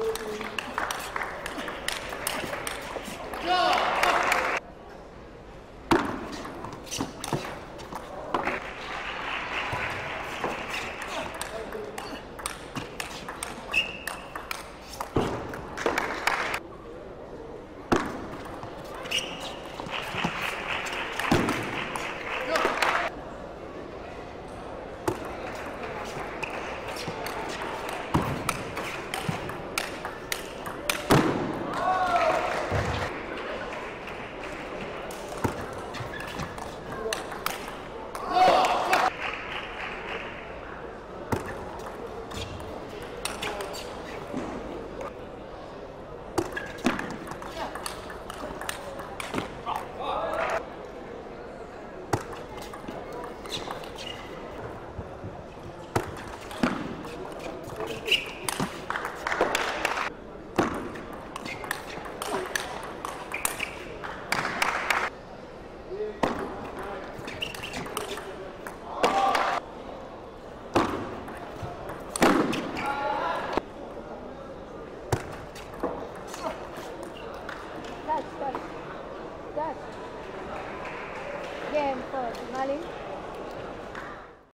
Obrigado. Dust. that Game for Mali.